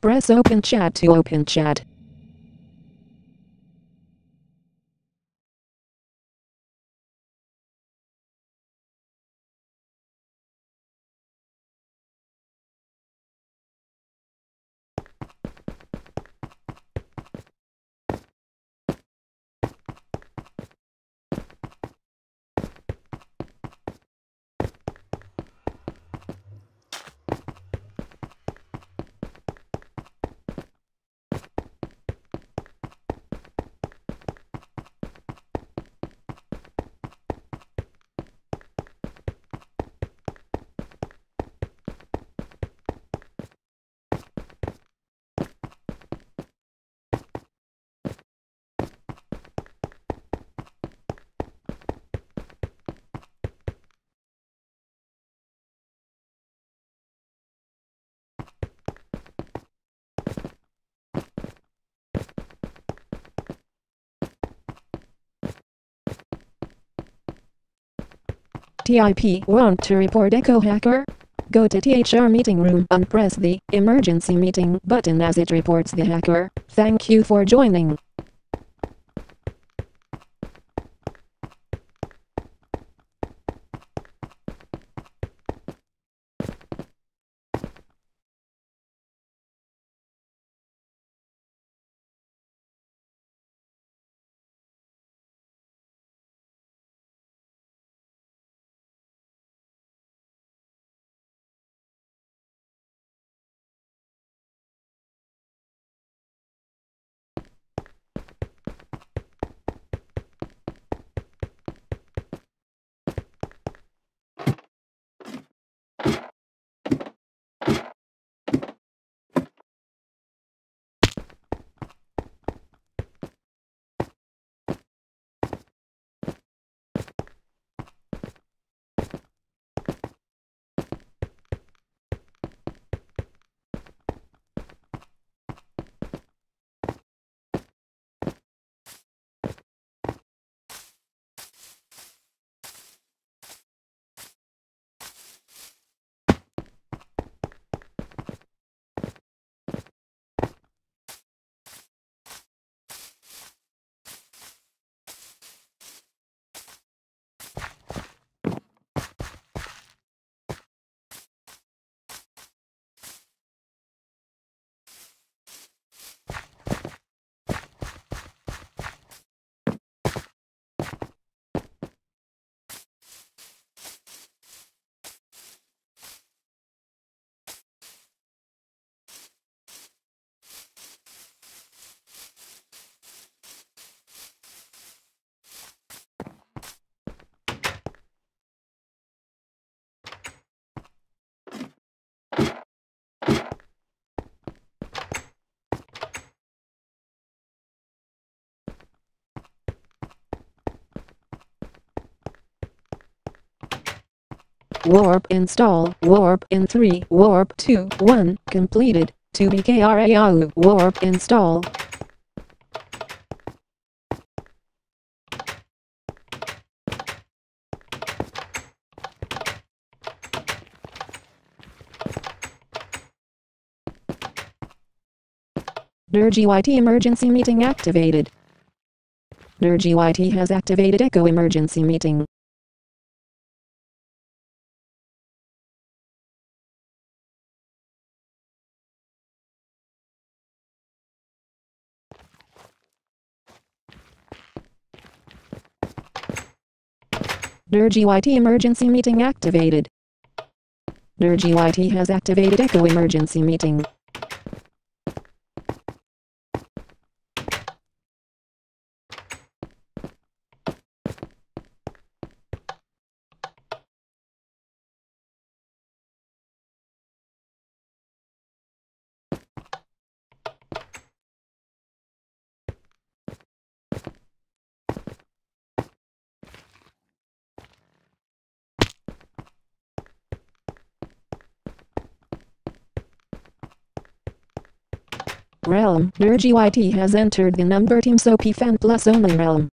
Press open chat to open chat. TIP want to report Echo Hacker? Go to THR meeting room and press the emergency meeting button as it reports the hacker. Thank you for joining. Warp install. Warp in 3. Warp 2. 1. Completed. 2 BKRAU. Warp install. NERGYT emergency meeting activated. NERGYT has activated Echo emergency meeting. NERGYT emergency meeting activated. NERGYT has activated Echo emergency meeting. Realm. NERGYT has entered the number team so fan plus only realm.